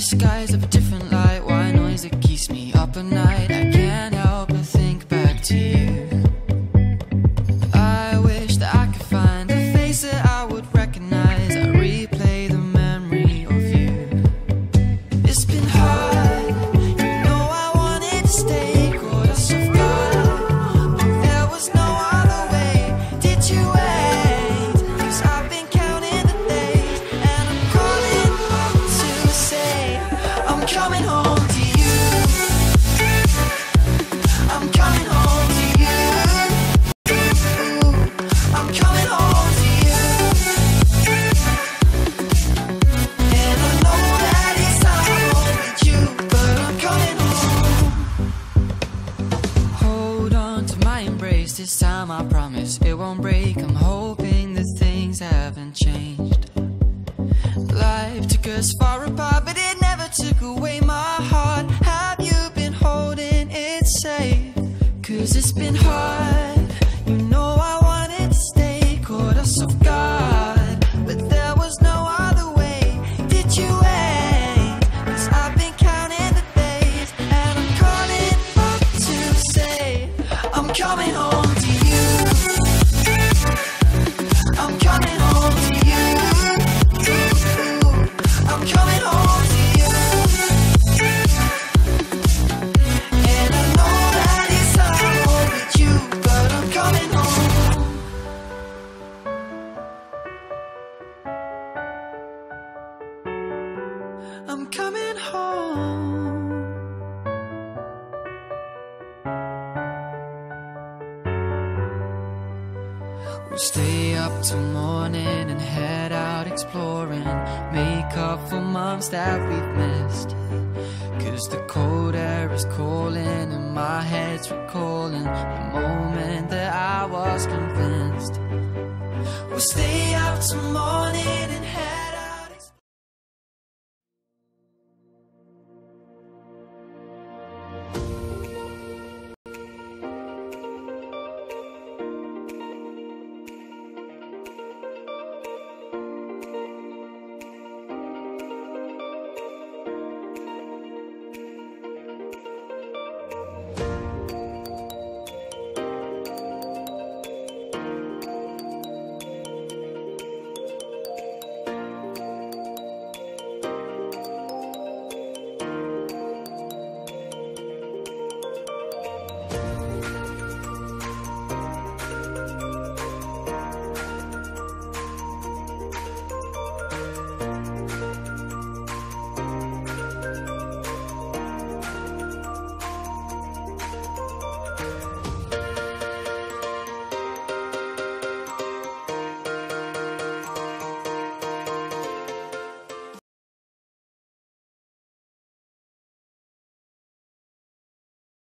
skies of a different light, white noise that keeps me up at night. I can't help but think back to you. I wish that I could find a face that I would recognize. I replay the memory of you. It's been hard, you know I wanted to stay, promise it won't break. I'm hoping that things haven't changed. Life took us far apart, but it never took away my heart. Have you been holding it safe? Cause it's been hard. I'm coming home. We'll stay up till morning and head out exploring. Make up for months that we've missed. Cause the cold air is calling and my head's recalling the moment that I was convinced. We'll stay up till morning